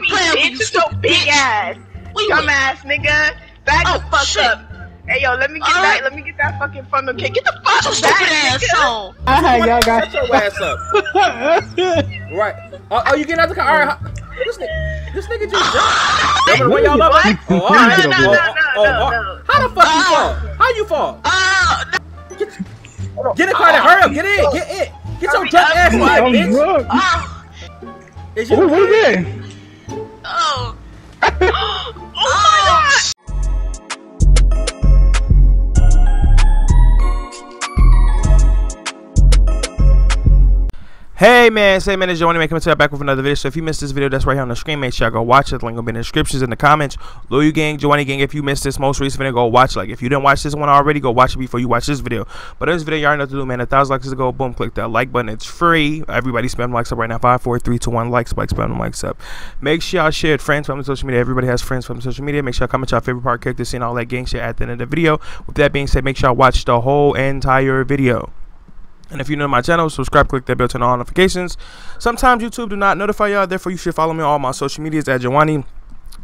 fucking playing with you, bitch. Your stupid big ass, Where you dumb at? ass nigga. Back Oh, the fuck shit. up. Hey yo, let me get All that. right. Let me get that fucking funnel cake. Get the fuck Put your stupid back, ass nigga. on. Alright, y'all got Shut your ass up. Right. Oh, oh, you getting out of the car? All right. This nigga, this nigga just jumped. Remember the y'all love it? Oh, all right. No, no, Oh, no, oh, no, oh, no. How the fuck you Ah. fall? How you fall? Uh, Get in the car, then hurry up. Get in. Get in. Get your drunk ass in, I'm bitch. drunk. oh, Is Who you was that? Oh, Oh Hey man, say man, it's Johnny making it to back with another video. So if you missed this video, that's right here on the screen. Make sure y'all go watch it. The link will be in the descriptions in the comments. Loyal Gang, Johnny Gang. If you missed this most recent video, go watch. Like if you didn't watch this one already, go watch it before you watch this video. But in this video, y'all know what to do, man. A thousand likes to go. Boom, click that like button. It's free. Everybody spam likes up right now. Five, four, three, two, one. Likes, like, spam likes up. Make sure y'all share it, friends from social media. Everybody has friends from social media. Make sure y'all comment your favorite part, character, scene, all that gang shit at the end of the video. With that being said, make sure y'all watch the whole entire video. And if you're new to my channel, subscribe, click that bell, turn on notifications. Sometimes YouTube do not notify y'all, therefore you should follow me on all my social medias at Juwaniie.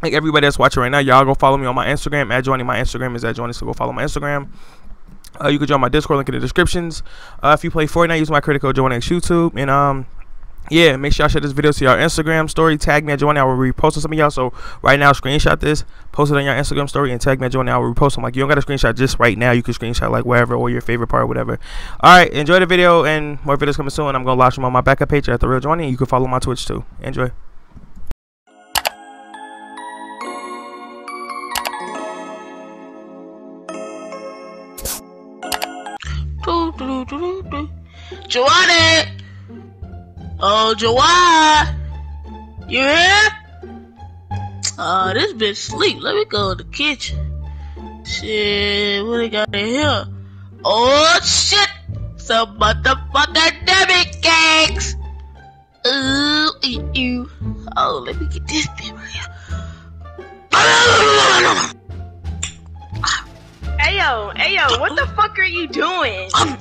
Like everybody that's watching right now, y'all go follow me on my Instagram at Juwaniie. My Instagram is at Juwaniie, so go follow my Instagram. Uh, you can join my Discord link in the descriptions. Uh, if you play Fortnite, use my credit code YouTube. And um, yeah, make sure y'all share this video to your Instagram story. Tag me at Juwaniie. I will repost some of y'all. So right now, screenshot this, post it on your Instagram story, and tag me at Juwaniie. I will repost them. Like you don't got to screenshot just right now. You can screenshot like wherever or your favorite part, whatever. All right, enjoy the video and more videos coming soon. I'm gonna launch them on my backup page at the Real. And you can follow my Twitch too. Enjoy. Joanne! Oh, Joanne! You here? Oh, this bitch sleep. Let me go in the kitchen. Shit, what they got in here? Oh, shit! Some motherfucking Debbie cakes! Ooh, ew, ew. Oh, let me get this bit right here. Ayo, ayo, what the fuck are you doing? Um,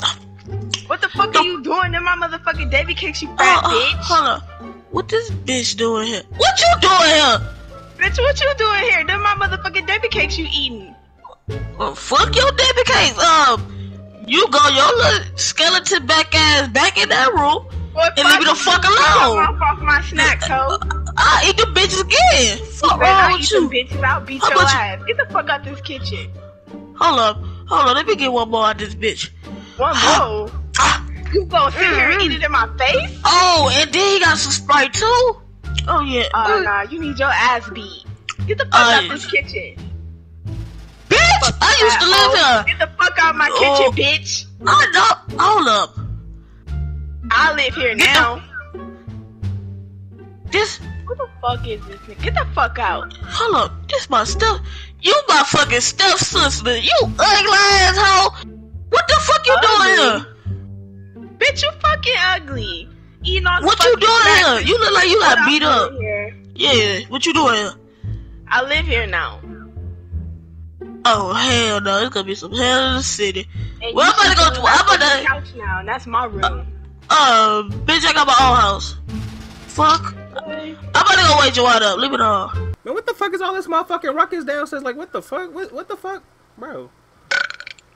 What the fuck are you doing in my motherfucking Debbie cakes, you fat uh, uh, bitch? Hold on. What this bitch doing here? What you doing here? Bitch, what you doing here? Them my motherfucking Debbie cakes you eating. Well, fuck your Debbie case. Um, you go your little skeleton back ass back in that room. Boy, And leave me the fuck alone. Off, off my snacks, ho. I'll eat the bitches again. Fuck wrong with you? bitches. I'll beat How your about you- ass. Get the fuck out this kitchen. Hold up, hold on. Let me get one more out this bitch. One more. You gonna sit here and eat it in my face? Oh, and then he got some Sprite too. Oh yeah. Oh, Mm. nah, you need your ass beat. Get the fuck Uh, out this kitchen. Bitch, I used to live Asshole. here. Get the fuck out my Oh. kitchen, bitch. I know. Hold up. I live here now. This. Who the fuck is this nigga? Get the fuck out. Hold up. This my step. You my fucking step sister. You ugly asshole. What the fuck you doing here? Bitch, you fucking ugly. Eating all What you doing snacks. here? You look like you got I beat up. Here. Yeah. What you doing here? I live here now. Oh hell no! It's gonna be some hell in the city. And Well, I'm about to go to- I'm sleep on about to- the couch now, and that's my room. Uh, bitch, I got my own house. Fuck. I'm about to go wake Joanna up. Leave it on. Man, what the fuck is all this motherfucking ruckus downstairs? Like, what the fuck? What, what the fuck? Bro.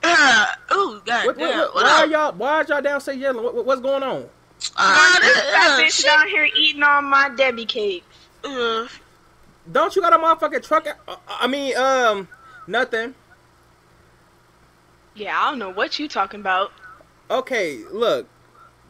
Ah, Ooh, god What, what, damn. what, What why y'all, why are y'all down say yelling? What, what- what's going on? This this- uh, bitch down here eating all my Debbie cakes. Uh, Don't you got a motherfucking truck? Uh, I mean, um, nothing. Yeah, I don't know what you talking about. Okay, look.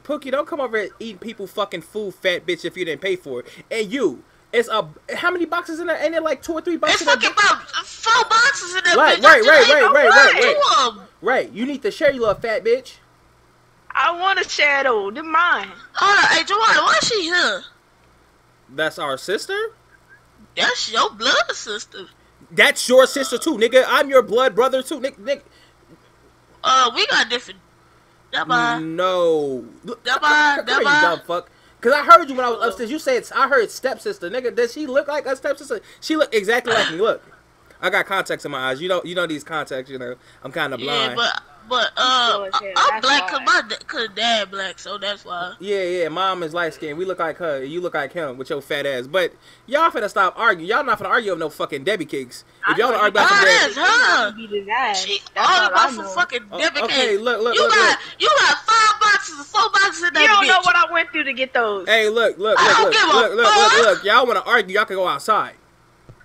Pookie, don't come over here eating people fucking food, fat bitch, if you didn't pay for it. And you, it's a, how many boxes in there? Ain't it like two or three boxes? in there, fucking bitch? about four boxes in that Right, bitch. right, I right, ate right, right, right, right. Two of 'em. Right, you need to share, you little fat bitch. I want a shadow. They're mine. Hold on, hey Joanna, why is she here? That's our sister? That's your blood sister. That's your sister too, nigga. I'm your blood brother too, Nick. Nick. Uh, we got different. Dabba. No. Look, Dabba, come here, you dumb fuck. Cause I heard you when I was upstairs. You said I heard stepsister, nigga. Does she look like a stepsister? She look exactly like me. Look, I got contacts in my eyes. You know, you know these contacts. You know, I'm kind of Yeah, blind. but But uh, slow as I'm that's black cause why. my da- cause dad black, so that's why. Yeah, yeah. Mom is light skinned. We look like her. You look like him with your fat ass. But y'all finna stop arguing. Y'all not finna argue over no fucking Debbie cakes. If y'all wanna argue about some Ah, Debbie, that's her. Beat his ass. She all all about some fucking Oh, Debbie okay, cake. look, look, you look, got look. you got five boxes, four boxes in that You don't bitch. know what I went through to get those. Hey, look, look, I look, look, look, look, look, look. Y'all wanna argue? Y'all can go outside.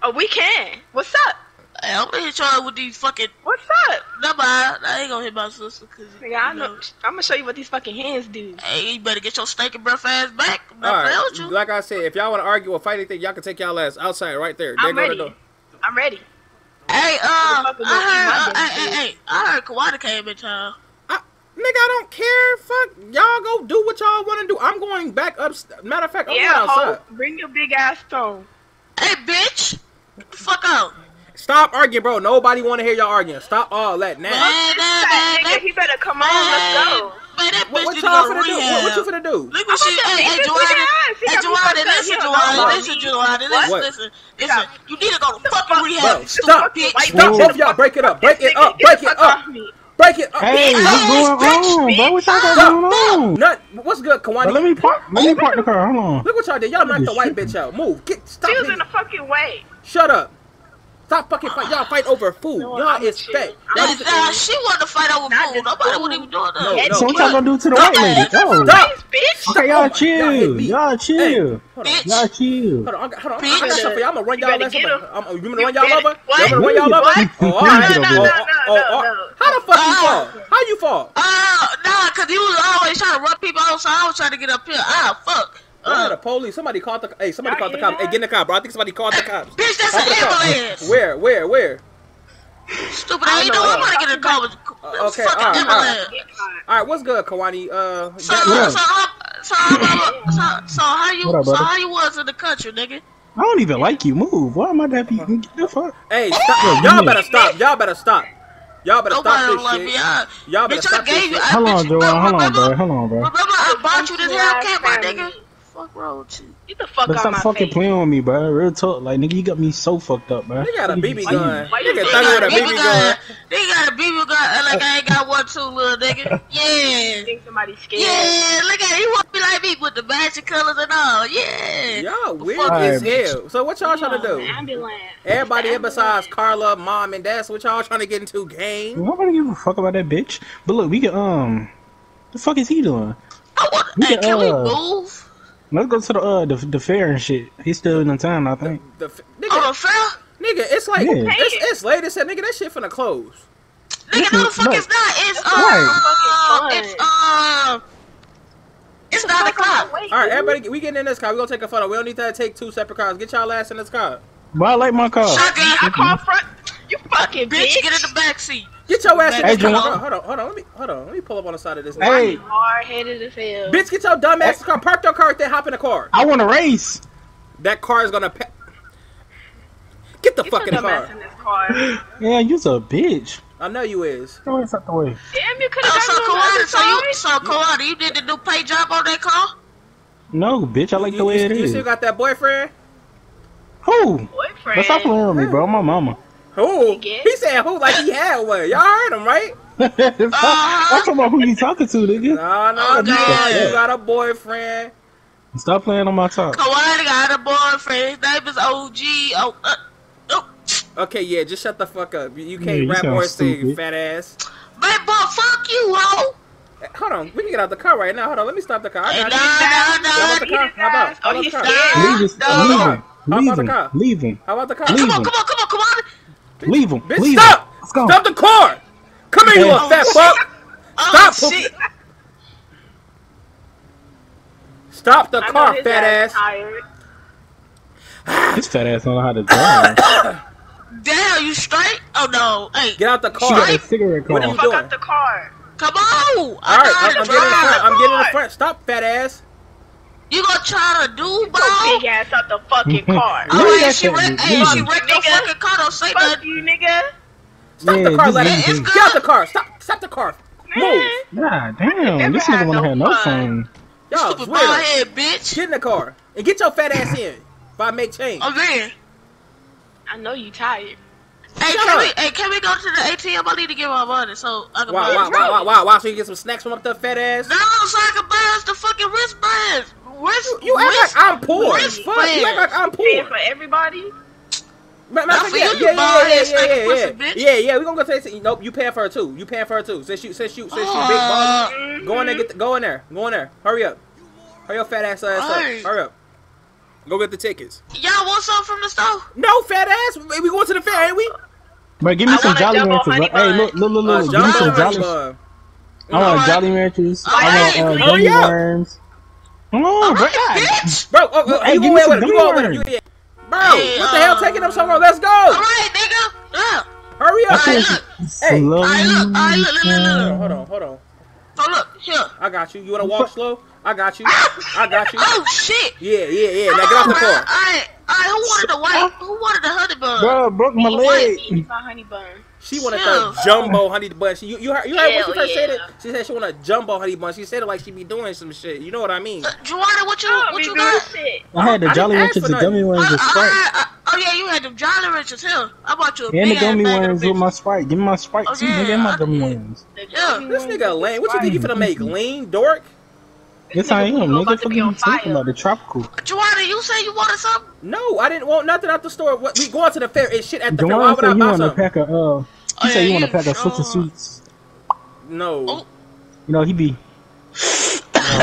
Oh, we can. What's up? Hey, I'm gonna hit y'all with these fucking. What's up? Never mind. I ain't gonna hit my sister because Nigga, I know. I'm gonna show you what these fucking hands do. Hey, you better get your stinking breath ass back. I'm not playing you. Like I said, if y'all wanna argue or fight anything, y'all can take y'all ass outside right there. There I'm go the ready. I'm ready. Hey, uh, I gonna eat my heard, uh, hey, hey, hey, I heard Kawada came in town. I, nigga, I don't care. Fuck, y'all go do what y'all want to do. I'm going back up. Matter of fact, I'm yeah, going outside. ho, bring your big ass phone. Hey, bitch, get the fuck out. Stop arguing, bro. Nobody want to hear y'all arguing. Stop all that now. Man, man, That man, nigga, he better come on. Let's go. Man, that What, bitch what need y'all to finna do? What, rehab. what you finna do? Look what she, hey, hey, beat Joanna, big ass. He hey, got me Joanna, fucked up. listen, He Joanna, listen, me. Joanna, listen, listen, listen. You need to go to fucking rehab, Bro, stop. stupid bitch. Stop, bitch. both y'all. Break it up. Break it up. Break it up. Break it up. Hey, Bitch, what's going on, bro? What y'all got going on? Nut. What's good, Bro, Kawani? let me park. Let me park the car. Hold on. Look what y'all did. Y'all knocked the white bitch out. Move. Get. Stop. She was in the fucking way. Shut up. Stop fucking fight. Y'all fight over food. No, Y'all is fat. Nah, nah, she wanted to fight over Not food. Nobody would even doing that. No, no. So what y'all gonna do to the white lady? Oh, Nice, bitch. okay, y'all Y'all chill. Y'all chill. Hold Y'all chill. Hold on, I got, hold on. I Bitch. got something for y'all. I'm gonna run You y'all better ass over. him. I'm, you want me to run y'all over? What? Y'all wanna run y'all over? Oh, all No, no, no, Oh, no, oh, no, oh, oh. no. How the fuck you Ah. fall? How you fall? Uh, nah, cause he was always trying to run people out, so I was trying to get up here. Ah, fuck. Uh, the Uh, police. Somebody called the. Hey, somebody Y'all called the hear cops. Hey, get in the car, bro. I think somebody called the cops. bitch, that's Call an ambulance. Where? Where? Where? Stupid, I ain't know I'm gonna get in the car with Uh, okay, fucking alright, ambulance. Get caught. All right. What's good, Kawani? Uh, So, that- What so, up? so, so, so, so, how you, up, so how you was in the country, nigga? I don't even like you. Move. Why am I that? Get the fuck. hey, stop. Y'all better stop. Y'all better stop. Y'all better Nobody stop don't this like shit. me. I, Y'all better bitch, I stop this gave you. shit. Hold on, Joel. Hold on, bro. Hold on, bro. Remember, I bought you this Funky Hellcat, my nigga. Family. Fuck wrong with you? Get the fuck But out stop my fucking face. playing with me, bro. Real talk. Like, nigga, you got me so fucked up, bro. They got a BB Why gun. why you Nigga think thug with a BB gun. They got a BB gun like I ain't got one too, little nigga. Yeah. Think somebody's scared. Yeah, look at it. He want to be like me with the matching colors and all. Yeah. Y'all weird fuck as is- hell. So what y'all trying to do? Ambulance. Everybody Ambulance. besides Carla, mom, and dad. So what y'all trying to get into game? Nobody give a fuck about that bitch. But look, we can um, the fuck is he doing? I want, We hey, can, can we uh, move? Let's go to the uh the, the fair and shit. He's still in the town, I think. The f- On nigga, the fair? nigga, it's like Yeah. it's, it's late. It said, nigga, that shit finna close. Nigga, no, the fuck No. it's not. It's, uh, Right. it's, uh, it's 9 o'clock. All right, everybody, we getting in this car. We gonna take a photo. We don't need to take two separate cars. Get y'all ass in this car. But I like my car. Shotgun. I call front. You fucking Bitch, bitch. get in the back seat. Get your ass in Hey, this car. Jim. Hold on, hold on, hold on. Let me, hold on. Let me pull up on the side of this. Hey, Hard headed as hell. bitch, get your dumb ass in the car. Park your car right there. Hop in the car. I want to race. That car is gonna. Pa- Get the Get fucking your dumb ass car. in this car. Yeah, you's a bitch. I know you is. Go ahead, fuck the way. Damn, you could Oh, have so done it on the Kawada, other so you, side. so Kawada, you did the new paint job on that car? No, bitch, I like the You, way you, it you is. still got that boyfriend? Who? Boyfriend. But stop playing with me, bro. My mama. Who? get- He said who? Like he had one. Y'all heard him, right? I'm talking about who you talking to, nigga. No, no, Oh, no. yeah. You got a boyfriend. Stop playing on my top. Kawada got a boyfriend. His name is OG. Oh, uh, oh. Okay, yeah, just shut the fuck up. You, you can't you rap sound or sing, stupid. fat ass. Man, boy, fuck you, ho. Eh, Hold on, we can get out the car right now. Hold on, let me stop the car. I Hey, got nah, you. nah, How about the car? How about? How Oh, about the car? Leave his, no. leave him. How Leave about the him. car? Leave him. How about the car? Leave Come on, him. come on, come on, Kawada. Leave him. Bitch, Leave stop! him. Let's go. Stop the car! Come here, you Hey. little fat Oh, fuck! Oh, Stop, shit. Stop the I car, his fat ass. Tired. Ah. This fat ass don't know how to drive. Damn, you straight? Oh, no. Hey, Get out the car. she got a cigarette What are you Fuck doing? up the car. come on. All right, I'm, I'm getting in the front. I'm getting in the front. Stop, fat ass. You gonna try to do, Your bro? big ass out the fucking car. Yeah, Oh, hey, that's she wrecked, hey, she wrecked your Nigga. fucking car. Don't say Fuck nothing. you, nigga. Stop Yeah, the car, just let leave it. Get out the car. Stop. Stop the car. Move. God damn, this had nigga wanna no have no fun. fun. Y'all, Stupid weird. bald head, bitch. Get in the car and get your fat ass in. If I make change. Oh, I'm in. I know you tired. Hey, Shut can we? Hey, can we go to the ATM? I need to get my money so I can Wow, buy. wow, wow, wow, wow, wow. So you get some snacks from up the fat ass. No, so I can buy us the fucking wristbands. Wrist, You act wrist, like I'm poor. as wristbands. Fuck, you act like I'm Paying poor. for everybody. Matter Not of for fact, you, yeah, yeah, yeah, yeah, yeah, yeah, yeah, yeah. We gonna go take. Nope, you paying for her too. You paying for her too. Since you, since you, since you big Uh, baller, go in there, get, the, go in there, go in there. Hurry up, hurry up, fat ass ass up. Hurry up. Go get the tickets. Y'all want something from the store? No, fat ass. We going to the fair, ain't we? Bro, give me I some Jolly jumbo Ranchers. Hey, bun. look, look, look, Uh. Give me some Jolly. bun. I want Jolly Ranchers. I Alright, want uh, hurry gummy worms. Come on, bro. Bitch. Bro, oh, oh, Hey, you give go with him. You go with him. You, yeah. Bro, Hey, what the hell uh, taking them so long? Let's go. All right, nigga. Yeah. Hurry up. Alright, feel look. Hey, slow. alright, look, alright, look, look, look, look. Hold on, hold on. Oh look, here. I got you. You wanna walk slow? I got you. Ah! I got you. Oh shit. Yeah, yeah, yeah. Now get oh, off the car. Alright, alright. Who wanted the white? Who wanted the honey bun? Bro, broke my leg. Eat my honey bun. She wanted Chill. the jumbo honey bun. She, you, you heard, you heard when she Hell first said it? She said she want a jumbo honey bun. She said it like she be doing some shit. You know what I mean? Uh, Joanna, what you what we you got? shit. I had the I Jolly Ranchers, for the gummy nothing. worms, I, Sprite. I, I, oh yeah, you had them Jolly Ranchers here. I bought you a And big the ass gummy bag of worms with my bitches. Sprite. Give me my Sprite Oh, too, yeah, nigga. and my I- gummy worms. Yeah. This nigga with lame. What you think you finna make? Lean dork? Yes, I am, Nigga, nigga. about be you on talking fire. about? The tropical. Uh, Joanna, you say you wanted something? No, I didn't want nothing out the store. What, we going to the fair and shit at the fair. Why would I said you buy want a something? pack of, uh, He said yeah, you want a pack of Twisted sure. Sweets. No. Oh. You know, he be,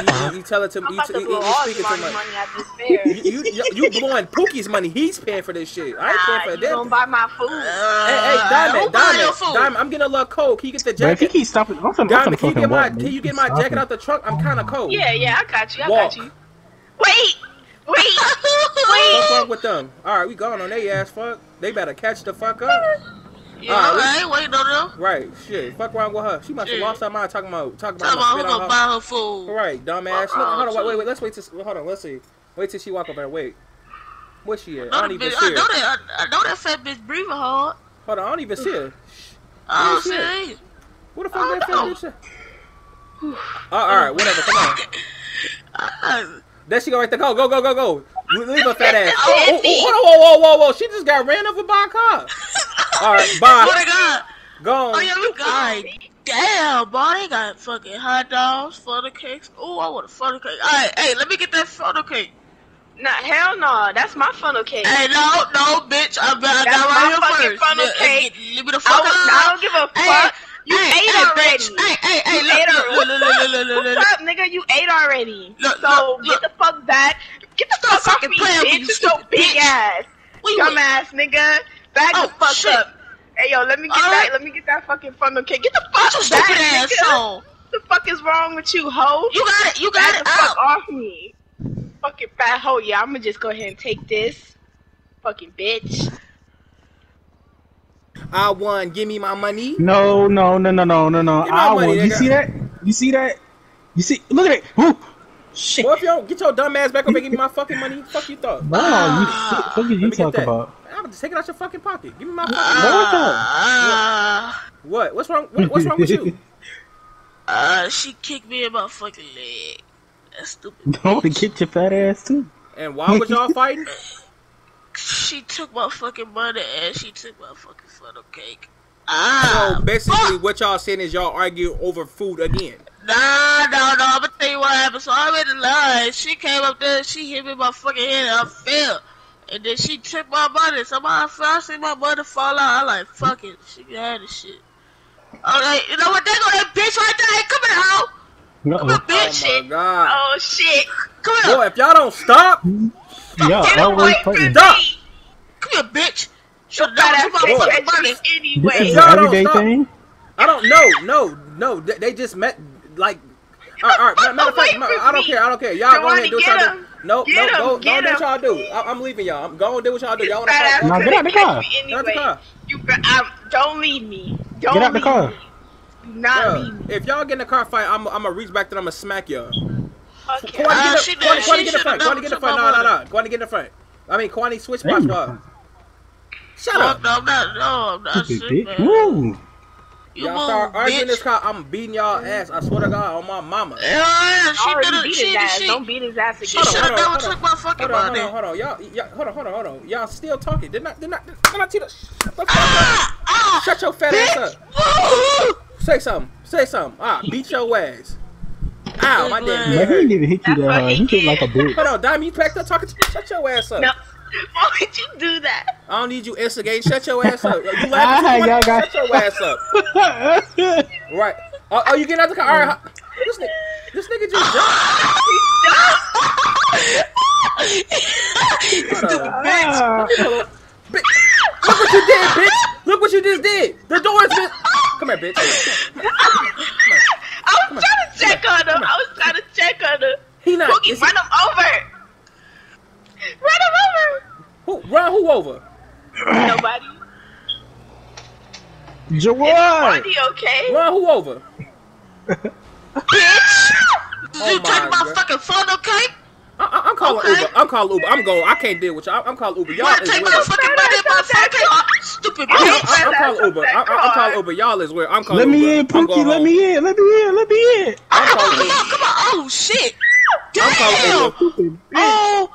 You, you tell it to I'm me. about You, to you, blow you all speaking your too much. money at this. You, you, you blowing Pookie's money. He's paying for this shit. I ain't paying Nah, for you that. gonna buy my food. Uh, Hey, hey, who Diamond, Diamond, food? Diamond, I'm getting a little cold. Can you get the bro, if he keeps stopping, I'm finna, I'm Diamond, can you get my can you get my keeps jacket stopping. out the trunk? I'm kind of cold. Yeah, yeah, I got you. I Walk. got you. Wait, wait, wait. What's wait. wrong with them? All right, we going on their ass. Fuck. They better catch the fuck up. Yeah, Alright, I ain't waiting on them. Right. Shit. Fuck wrong with her. She must have lost her mind talking about talking about I'm who gonna gonna spit on her. buy her food. Right, dumbass. Look, hold on, wait, wait, wait. Let's wait till hold on. Let's see. Wait till she walk up there. Wait. Where's she at? I Know don't even see I her. know that. I, I know that fat bitch breathing hard. Hold on, I don't even see her. I don't see her. What the fuck Oh, that fat bitch? Oh, all right, whatever. Come on. I- There she go right there. Go, go, go, go, go. Leave her fat ass. Oh, Oh, oh, hold on, whoa, whoa, whoa, whoa. She just got ran over by a car. All right, Oh bye. my god. Go Oh yeah, we got. Damn, boy, they got fucking hot dogs, funnel cakes. Oh, I want a funnel cake. Alright, hey, let me get that funnel cake. Nah, hell no. That's my funnel cake. Hey, no, no, bitch. I, I That's got my right fucking here first. funnel Yeah, cake. hey, Leave me the I, fuck don't. I don't give a Hey, fuck. You hey, ate hey, already. bitch. Hey, hey, hey, You look, ate look, already. look, look, look, look, look, look, What's up, nigga? You ate already. Look, so look, look. get the fuck back. Get the Stop fuck off fucking me, playing with bitch. you, You so big ass. Where you? Dumbass nigga. Back Oh, the fuck shit. up. Hey yo, let me get All that. right. Let me get that fucking funnel cake. Get the Put your fuck stupid back, ass nigga. on. What the fuck is wrong with you, hoe? You got it. You got Back it the fuck off me. Fucking fat hoe. Yeah, I'm gonna just go ahead and take this. Fucking bitch. I won. Give me my money. No, no, no, no, no, no, no. Give my I money, won. You see that? You see that? You see? Look at it. Woo. Shit. Well, if you don't get your dumb ass back up and give me my fucking money, fuck you thought. Bro, you shit. What did you Let me get talk that. about? I'm just take it out your fucking pocket. Give me my fucking Uh, What? What's wrong? What, what's wrong with you? uh, she kicked me in my fucking leg. That's stupid. Don't kick your fat ass too. And why was y'all fighting? She took my fucking money and she took my fucking funnel cake. Ah, So Ah, basically, fuck. what y'all saying is y'all argue over food again. Nah, no, no. I'm gonna tell you what happened. So I'm in the line. She came up there. She hit me my fucking head. And I fell. And then she took my money. Somehow I fell. I see my money fall out. I like, fuck it. She can have this shit. I'm like, you know what? There go that bitch right there. Hey, come here, hoe. Come here, bitch. Oh my god. Oh shit. Come here. Boy, if y'all don't stop, Yeah, Get always away from fighting. Stop. me. Come here, bitch. Should Fat have ass my bitch fucking catch money. me This anyway. is Y'all an don't everyday thing. I don't know. No, no. They, they just met like. All right, all right. Matter of fact, Away I don't me. care. I don't care. Y'all go ahead and do what get y'all do. him. No, Get no, him, go, go do what y'all do. I, I'm leaving y'all. I'm going to do what y'all do. Y'all want to Fat ass fight? Now, get couldn't out the catch car. me Get out the car. You, got- I, don't leave me. Don't Get out the car. Me. Not Bruh, leave me. if y'all get in a car fight, I'm, I'm gonna reach back and I'm gonna smack y'all. Okay. Kwani, Uh, get she in did. Kwani, Kwani, She get in front. should've Kwani, get in never front. took No, my no, money. no. Kwani, get in front. I mean, Kwani, switch There spots you for go. her. Shut No, up. no, I'm not. No, Y'all move, start arguing bitch. this car, I'm beating y'all ass. I swear to God, on my mama. Yeah, yeah, she Already did it. beat She his ass. she. Don't beat his ass She again. should Hold have on, never hold took my fucking Hold on, hold on, hold on. Y'all, y'all, hold on, hold on, hold on. Y'all still talking. Did not, did not, did not tell you to shut the fuck up. Ah, ah, Shut your fat ass up. Say something. Say something. Ah, beat your ass. Ow, my damn But head he didn't even hit you That's that what hard. he He hit like a bitch. Hold on, Dime, you packed up talking to me. Shut your ass up. No. Why would you do that? I don't need you instigating. Shut your ass up. You laughing? y'all Shut your ass up. Right. Oh, oh, you getting out of the car? All right. This nigga, this nigga just jumped. Hold on. Ah. Bitch, Look what you did, bitch. Look what you just did. The door is been. Come here, bitch. I was trying to check on him. I was trying to check on him. He not. Pookie, is he- run him over. Run him over. who, run who over? Nobody. Jawad! Monty, okay? Run who over? Bitch! Oh you take my my God. fucking phone, okay? I, I, I'm calling Okay. Uber. I'm calling Uber. I'm going. I can't deal with you. I, I'm calling Uber. Y'all is take weird. my fucking money and my phone, Stupid I'm, bitch! I'm, I'm calling Uber. I'm, I'm, I'm calling Uber. Y'all is weird. I'm calling Let Uber. me in, Pookie. Let home. me in. Let me in. Let me in. I'm Come calling on, Uber. come on. Oh, shit. I'm calling Damn! Uber. Oh,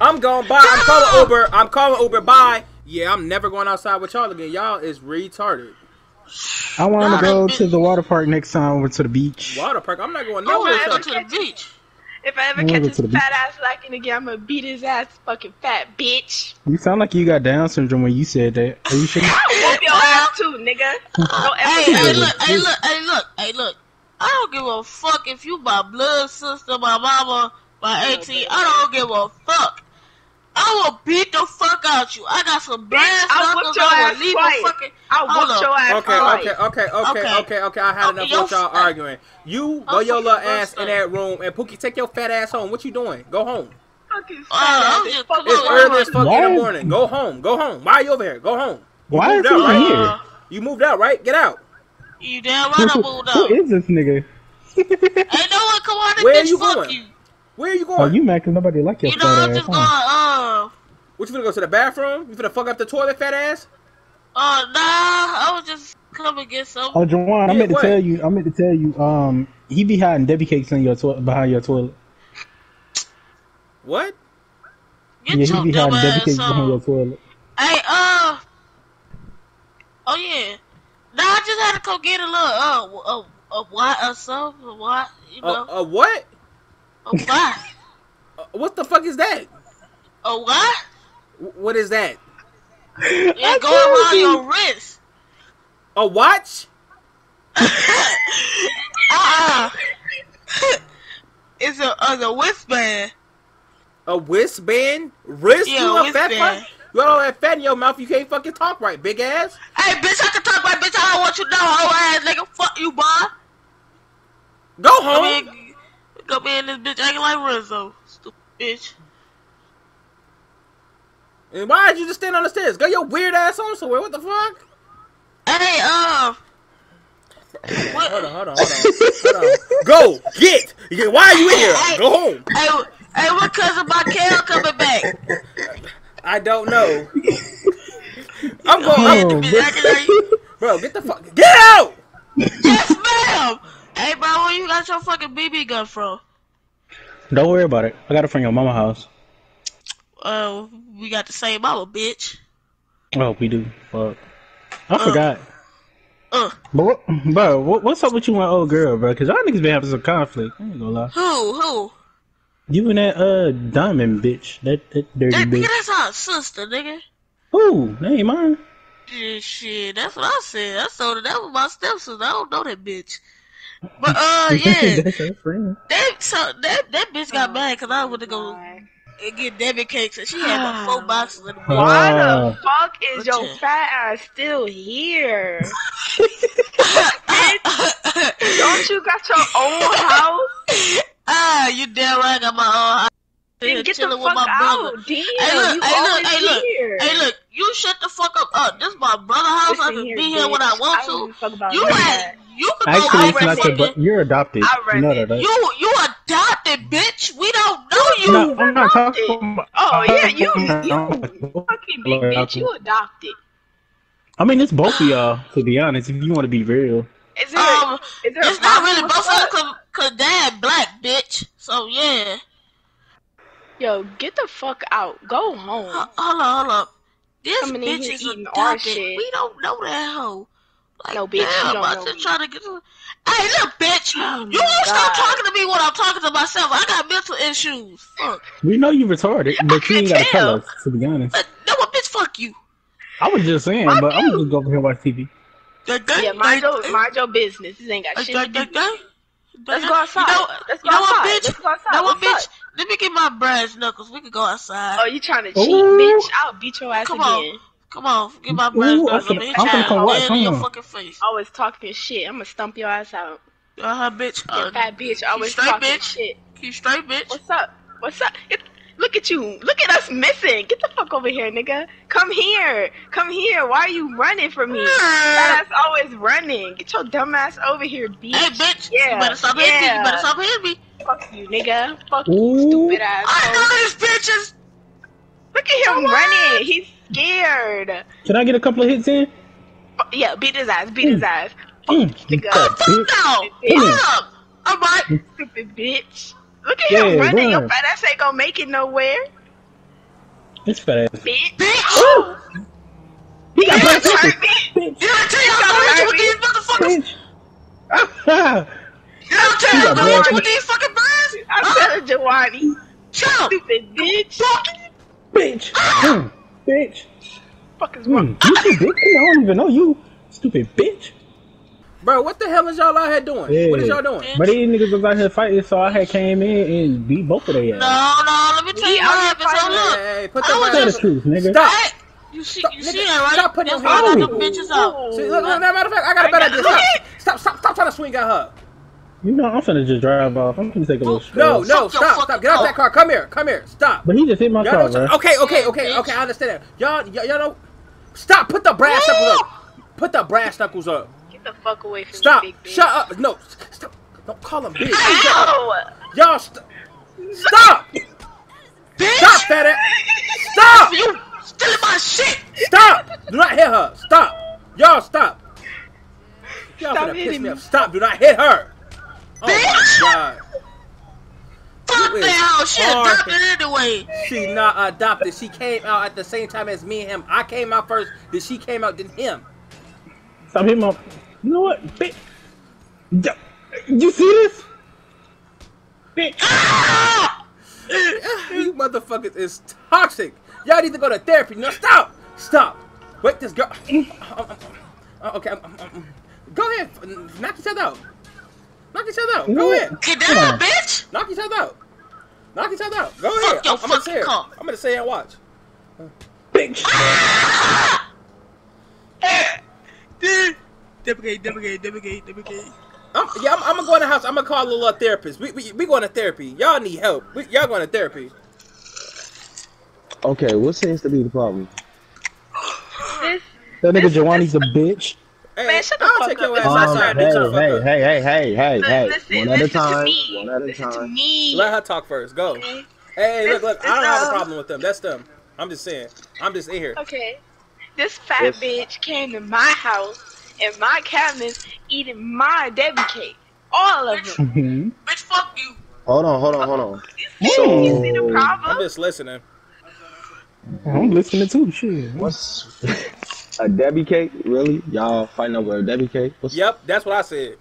I'm going. Bye. I'm calling Uber. I'm calling Uber. Bye. Yeah, I'm never going outside with y'all again. Y'all is retarded. I want to go to the water park next time over to the beach. Water park. I'm not going I nowhere. want to go to the beach. If I ever I'm catch go his to the beach. fat ass lacking again, I'm gonna beat his ass, fucking fat bitch. You sound like you got Down syndrome when you said that. Are you sure? I'll whoop your ass too, nigga. Don't ever Hey, hey, look, hey, look, hey, look, hey, look. I don't give a fuck if you my blood sister, my mama, my auntie. I don't give a fuck. I will beat the fuck out you. I got some brass I'll knuckles. whoop your I will leave twice. a fucking. I'll Hold whoop up. your ass Okay, twice. okay, okay, okay, Okay. okay, okay. I had Okay, enough yo, with y'all arguing. You go your little fucking ass in that room and Pookie take your fat ass home. What you doing? Go home. Fucking Uh, fat I'm ass. just Fuck come It's on, your early as ass. fuck in the morning. Go home. Go home. Why are you over here? Go home. You Why is moved he out, right? here? You moved out, right? Get out. you damn right I moved out. is this nigga? Ain't no one come on this Where bitch. you fuck going? you. Where are you going? Oh, going? you mad 'cause nobody like your You know, fat I'm ass, just huh? going, uh, What you finna go to the bathroom? You finna fuck up the toilet, fat ass? uh, nah, I was just coming to get some. Oh, Jawan, I Yeah, meant to tell you. I meant to tell you. Um, he be hiding Debbie cakes in your toilet behind your toilet. What? Get yeah, he be hiding Debbie ass cakes behind your toilet. Hey, uh, oh yeah. Nah, I just had to go get a little, uh, a, a what or something, a what, you A, know, a what? A what, Uh, what the fuck is that? a what? What is that? Yeah, go around your wrist. A watch? Uh-uh. it's a, uh, a wristband. A wristband? Wrist? Yeah, you a fat wristband. fuck? You got all that fat in your mouth, you can't fucking talk right, big ass. Hey, bitch, I can talk right, bitch. I don't want you to know, whole ass nigga. Fuck you, boy. Go home. in, come in this bitch acting like Rizzo. Stupid bitch. And why did you just stand on the stairs? Go your weird ass on somewhere. What the fuck? Hey, uh, what? Hold on, hold on, hold on. Hold on. Go, get. Why are you in here? Go home. Hey, hey, what cousin Michael coming back? I don't know. I'm going. Oh, I'm, acting like bro, get the fuck. Get out! yes, ma'am. Hey, bro, where you got your fucking BB gun from? Don't worry about it. I got it from your mama house. Uh, we got the same mama, bitch. Oh, we do. Fuck. I Uh. forgot. Uh, But what, bro, what, what's up with you and my old girl, bro? Cause y'all niggas been having some conflict. I ain't gonna lie. who, who? You and that uh diamond bitch, that that dirty That nigga, bitch. that's our sister, nigga. Who? that ain't mine. Yeah, shit, that's what I said. I told her that was my stepsister. I don't know that bitch. But uh, yeah, That's her friend. that so that that bitch got Oh, mad because I went to go God. and get Debbie cakes and she had like four boxes in the box. Why the fuck is your What's fat ass still here? Don't you got your own house? ah, you damn right I got my own house. Then get the fuck with my brother. out. Damn, Hey, look, you hey, look, hey, look. here. Hey, look, you shut the fuck up. Uh, this my brother house. I Listen can be here bitch. when I want don't to. give a fuck about You none had, you could go Actually, I'll it's not your. fucking. You're adopted. I'll rent You know that, right? You you adopted, bitch. We don't know you. No, I'm not talking. about, Oh yeah, you I'm you fucking big bitch. You adopted. I mean, it's both of y'all. To be honest, if you want to be real. Is there, Um, is there it's not really both of them cause, cause dad black, bitch. So yeah. Yo, get the fuck out. Go home. Ho- Hold on, hold up. This Coming bitch here is eating our adopted. shit. We don't know that hoe. Like, No, bitch, damn, you don't I'm know just trying to get to. Hey, look, bitch. Oh, you won't stop talking to me when I'm talking to myself. I got mental issues. Fuck. We know you retarded, but you ain't gotta tell us. To be honest, But, no, what bitch? Fuck you. I was just saying, Fuck but I'm you. gonna just go over here and watch TV. Yeah, mind your, eh, mind your business. This ain't got shit to do. Let's go outside. You know, Let's go you know what, bitch? Let's go outside. You know what, bitch? Let me get my brass knuckles. We can go outside. Oh, you trying to cheat, Ooh. bitch? I'll beat your ass Come on. Come on, get my brass Ooh, knuckles. I'm Let hit I'm you finna come watch, dead in your on. fucking face. Always talking shit. I'm gonna stump your ass out. Uh huh, bitch. You Uh, fat bitch. Always straight, talking bitch. shit. keep straight, bitch. What's up? What's up? Get, look at you. Look at us missing. Get the fuck over here, nigga. Come here. Come here. Why are you running from me? That ass always running. Get your dumb ass over here, bitch. Hey, bitch. Yeah. You better stop hitting me. You better stop hitting me. Fuck you, nigga. Fuck Ooh. you, stupid ass. I know these bitches. Look at him Come on. running. He's scared. Can I get a couple of hits in? Yeah, beat his ass. Beat his ass. Mm, Nigga. fat Fuck bitch. no. Bitch. Hold up. All right. Stupid bitch. Look at Yeah, him running. Your fat ass ain't gonna make it nowhere, This fat ass. bitch. Bitch. He got black hurt me. Bitch. Did I tell you I'm gonna hit you with these motherfuckers? Did I tell you I'm got gonna hit black you with these fucking? I'm telling Jawani. Shut up. Stupid bitch. bitch. Mm, bitch. Fuck is wrong? Mm, you too bitch. I don't even know you. Stupid bitch. Bro, what the hell is y'all out here doing? Yeah. What is y'all doing? But these niggas was out here fighting, so I had came in and beat both of their ass. No, no. Let me tell you out what happened. So look. Hey, hey, put I was Tell the truth, nigga. Stop. Hey, you see, Stop, you nigga, see that, right? stop putting your why I got hands them on bitches out. See, look, look, matter of fact, I got a better idea. Stop, stop, stop, stop trying to swing at her. You know, I'm finna just drive off. I'm finna take a little No, stroll. no, Fuck your stop, stop. Get out car. that car. Come here, come here. Stop. But he just hit my Y'all car, don't, bro. okay, okay, okay, okay. I understand that. Y'all, y'all, y'all don't. Stop. Put the brass knuckles up. Put the brass knuckles up. Get the fuck away from Stop. me, big bitch. Shut up. No. Stop. Don't call him big. Shut up. Ow! Y'all st- stop. Bitch. Stop, fat ass. Stop. You stealing my shit. Stop. Do not hit her. Stop. Y'all stop. Y'all Stop finna piss hitting me me. off. Stop. Do not hit her. Oh Bitch. my god. Fuck You that is hoe. She hard. adopted anyway. She not adopted. She came out at the same time as me and him. I came out first. Then she came out. Then him. Stop hitting my. You know what? Bitch. You see this? Bitch. Ah! you motherfuckers is toxic. Y'all need to go to therapy. No, stop. Stop. Wait, this girl. Uh, okay. um, um, um, Go ahead. Knock each other out. Knock each other out. Go ahead. Get Come down, on. bitch. Knock each other out. Knock each other out. Go Fuck ahead. your I'm, I'm gonna fucking say it. I'm gonna say it and watch. Bitch. Ah! Deprecate, deprecate, deprecate, deprecate. I'm, yeah, I'm, I'm gonna go in the house. I'm gonna call a little uh, therapist. We, we, we going to therapy. Y'all need help. We, y'all going to therapy. Okay, what seems to be the problem? This, That nigga Jawani's a bitch. Hey, Man, shut the I'll fuck take up. your This ass is my Um, outside. turn. hey, Bitch, shut the hey, fuck up. hey, hey, hey, hey, hey. listen, One at a listen to time. me. One at a listen to time. me. Let her talk first. Go. Okay. Hey, look, This- look. I don't have a this, um, problem with them. That's them. I'm just saying. I'm just in here. Okay. This fat Yes. bitch came to my house and my cabinets eating my Debbie cake. All of them. Bitch, fuck you. Hold on, hold on, hold on. You So- see the I'm problem? just listening. I'm listening too. Shit. What's a Debbie cake? Really? Y'all fighting over a Debbie cake? What's, Yep, that's what I said.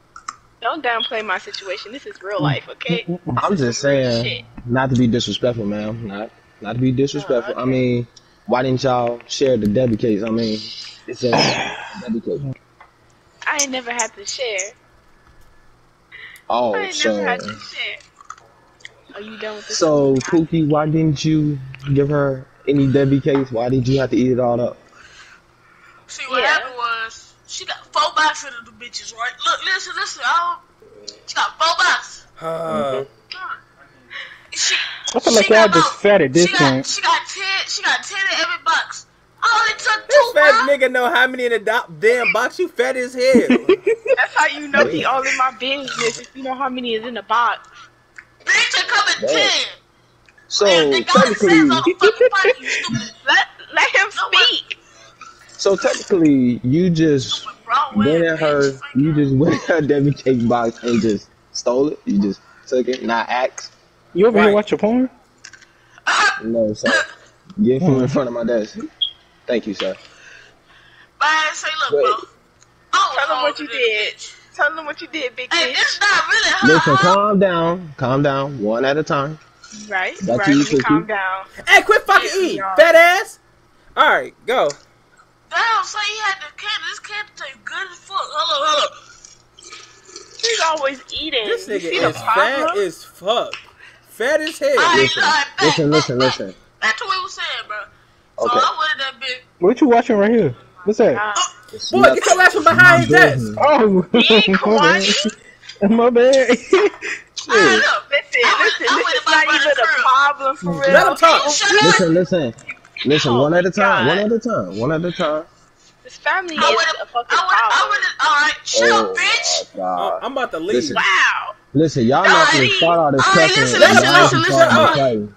Don't downplay my situation. This is real life, okay? I'm just saying, Shit. not to be disrespectful, ma'am. Not, not to be disrespectful. Oh, I mean, why didn't y'all share the Debbie cakes? I mean, it's a Debbie cake. I ain't never had to share. Oh, I ain't so never had to share. Are you done with this? so Pookie, why didn't you give her any Debbie cakes? Why did you have to eat it all up? See, what Yeah. happened was, she got four boxes of the bitches, right? Look, listen, listen. I don't, she got four boxes. Uh, She, I feel like she y'all got just about- fat at this she got, point. She got ten. She got ten in every box. I only took this two, fat bro. nigga know how many in the do- damn box. You fat as hell. That's how you know he all in my business. If you know how many is in the box. Bitch, it come in ten. So they got says technically, on the fucking box. Let let him speak. So technically, you just went at her. bitch. You just went at her Debbie cake box and just stole it. You just took it, not asked. You over Right. here watching porn? No, sir. Get from in front of my desk. Thank you, sir. Man, say, look, Wait. bro. I Tell them what you did. bitch. Tell them what you did, big Hey, bitch. this not really her. Listen, calm down. Calm down. One at a time. Right, Back to right. you, Let me calm down. Hey, quit fucking eating, y'all. fat ass. All right, go. Damn, say he had the candy. This candy taste good as fuck. Hello, hello. He's always eating. This nigga see the is fat problem? as fuck. Fat as hell. Alright, Listen, alright, back, listen, back, listen, back. listen. Back to what we was saying, bro. So Okay. I went in that bitch. What you watching right here? What's that? Uh, Boy, not- get your ass from behind his desk. Oh, Eat, my bad. My bad. Alright, Shit. Listen, I went- listen, I this went is in my not even a problem for real. Let him talk. Listen, listen. Listen, Oh one at a time. God. One at a time. One at a time. This family I is went, a fucking I went, I problem. went, alright, shut Oh, up, bitch. my Uh, God. I'm about to leave. Listen. Wow. Listen, y'all not gonna start all this alright, cussing listen, and listen, y'all listen, listen, starting uh, to fighting.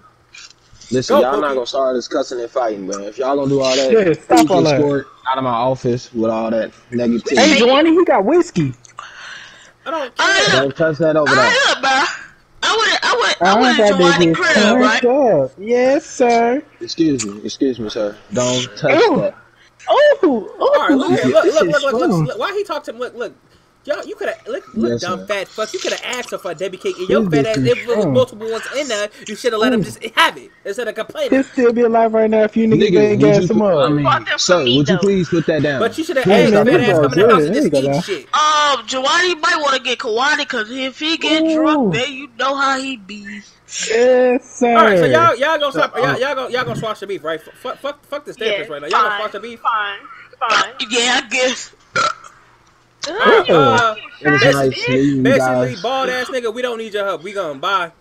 Listen, Go, y'all Pookie. not gonna start all this cussing and fighting, man. If y'all gonna do all that, Yeah, stop all that. out of my office with all that negativity. Hey, negativity. Joanny, he got whiskey. I don't Alright, care. Don't touch that over Alright, there. Look, bro. I went, I went, I I went got into crib, turned right? up. Yes, sir. Excuse me, excuse me, sir. Don't touch Ew. that. Oh, All right, look here. Look, this look, is look, look, look, strong. look. Why he talk to him? Look, look. Y'all, you could have look, look, Yes, dumb sir. fat fuck. You could have asked her for a Debbie cake, and your This fat ass. bitch If it was multiple ones in there, you should have let him just have it instead of complaining. He'll still be alive right now if you niggas Nigga, ain't would gas you, him I up. mean, Fuck them sir, for me, would you please put that down? But you should have asked man, the fat ass boy come in the house and He just ain't eat gonna shit. Um, Giovanni might want to get Kawani because if he get Ooh. drunk, then you know how he be. Yes, sir. All right, so y'all, y'all gonna stop, y'all, y'all gonna, y'all gonna squash the beef, right? Fuck, fuck, fuck the Yeah, right now. Y'all gonna fine, squash the beef. Fine, fine. Yeah, I guess. All right, uh, It was Basically- nice meeting you basically, guys. bald ass nigga, we don't need your help. We gonna buy.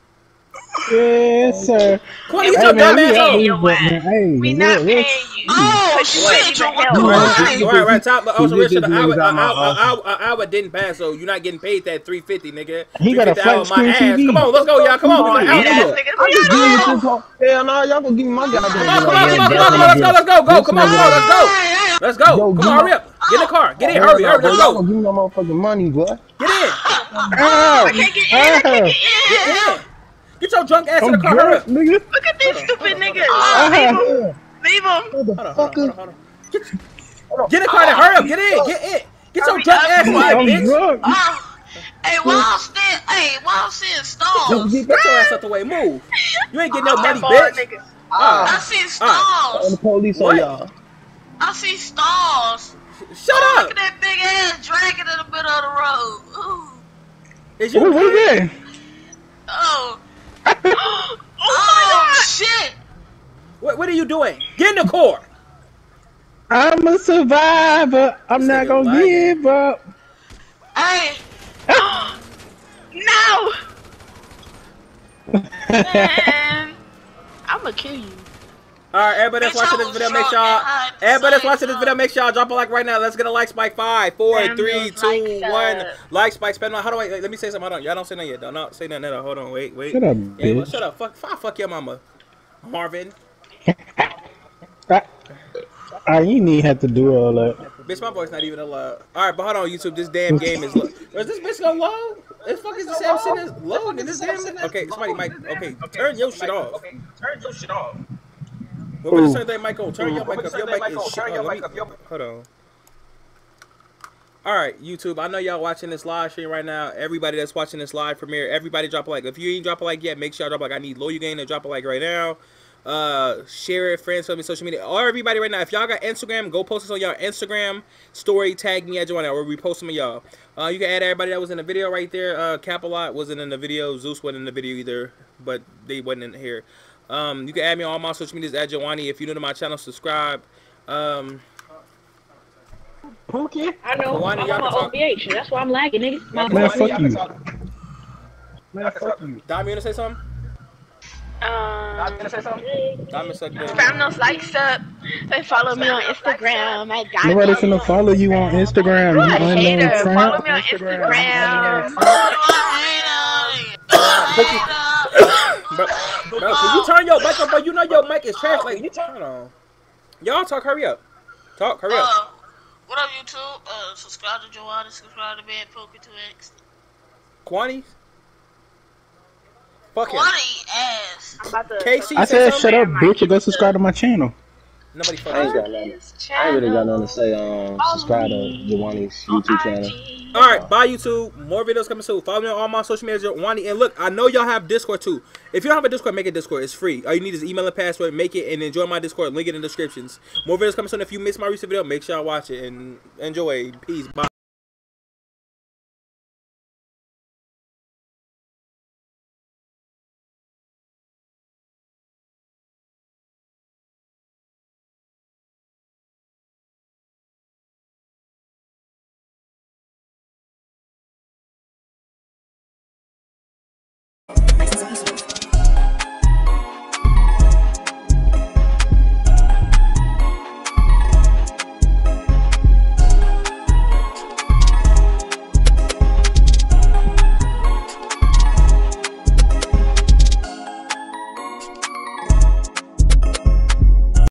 Yes, sir. Quantity, Hey, your man, dumb we ass got Your but, ass. man, hey, We not paying you. Oh, Because you shit, ain't even Giovanni. help. All right, right, top. Uh, but also, You Richard, get the these hour, niggas uh, out my hour, uh, office. hour, hour didn't pass, so you're not getting paid that three fifty, nigga. He got a flat screen. TV. Come on, let's go, y'all. Come on, Come on, we finna eat out. ass Nigga, niggas. I just give you this whole- Hell no, y'all gonna give me my goddamn Come on, come on, money come on, back come on, on come on, let's go, let's go, go. This Come on, come nigga- on, let's go. Hey, hey, Let's go. Yo, Come give on, my- hurry up. Get in the car. Get in, Hell hurry, hurry, let's go. gonna give me no motherfucking money, boy. Get in. Ah, I can't get in. I ah, can't get in. Get in. Get your drunk ass in I'm the car, hurry drunk, up. nigga. Look at these stupid niggas. Ah, Leave them. Leave them. Hold on, hold on, hold on, Motherfucker. Get, get in the car, then hurry up. Get in, get in. Get your drunk up. ass in, I'm bitch. drunk. Oh, hey, while I'm still, hey, while I'm seeing Yo, stars, Get your ass out the way. Move. You ain't getting no money, That bald bitch. niggas. I Ah, see and the police on y'all. I see stars. Shut Oh, up. Look at that big ass dragon in the middle of the road. Ooh. Is you What what is that? Oh, oh. oh my oh god. shit. What, what are you doing? Get in the car. I'm a survivor. I'm This not gonna lagging. give up. Hey, No. Man. I'm gonna kill you. All right, everybody that's watching this video, make drunk sure and high at everybody that's watching this video, make sure y'all drop a like right now. Let's get a like spike. Five, four, Damn three, two, likes one. up. Like spike. Spend my. Hold on, wait, wait. Let me say something. Hold on. Y'all don't say nothing yet. Don't not say nothing. Yet. Hold on. Wait, wait. Shut up, Yeah, well, bitch. shut up. Fuck. Fuck, fuck your mama, Marvin. I, I, you need have to do all that. Bitch, my voice not even allowed. All right, but hold on, YouTube. This damn game is. Lo- is this bitch gonna load? It's fucking the same shit as load in this damn. Okay, somebody mic. Okay, turn your shit off. Okay, Turn your shit off. What was Ooh. the turn that mic on? Turn your mic up. Your mic is shit. Turn your Oh, mic up. Hold on. All right, YouTube. I know y'all watching this live stream right now. Everybody that's watching this live premiere, everybody drop a like. If you ain't drop a like yet, make sure y'all drop a like. I need Low You Game to drop a like right now. Uh, share it, friends, tell me social media, or everybody right now. If y'all got Instagram, go post this on y'all Instagram story. Tag me at Joanna, or we post them of y'all. Uh, you can add everybody that was in the video right there. Uh, Capalot wasn't in the video. Zeus wasn't in the video either, but they wasn't in here. Um, you can add me on all my social medias at Joanny. If you're new to my channel, subscribe. Um, Okay. I know. Why do I'm y'all on talk- OVH. That's why I'm lagging, nigga. My Man, fault. fuck Y'all you. can talk. Man, fuck you. Dom, you wanna say something? I'm Um, gonna say something. Dom, suck dick. Fam those likes up. They follow me on Instagram at Diamond. Nobody finna follow you on Instagram. You're a You unknown hater. Follow me on Instagram. Bro, bro, can you turn your mic up, bro? You know your mic is trash. Like, you turn on. Y'all talk, hurry up. Talk, hurry up. Uh, what up, YouTube? Uh, subscribe to Joanna, subscribe to Bad Poker 2X. Kwani? Fuck him. Kwani ass. I'm about to. KC I said, shut something? up, bitch, and go subscribe to my channel. Nobody I ain't got nothing. I ain't really got nothing to say. Um, subscribe to Juwaniie's YouTube channel. All right, bye YouTube. More videos coming soon. Follow me on all my social media, Wani. And look, I know y'all have Discord too. If you don't have a Discord, make a Discord. It's free. All you need is email and password. Make it and enjoy my Discord. Link it in the descriptions. More videos coming soon. If you missed my recent video, make sure y'all watch it and enjoy. Peace. Bye.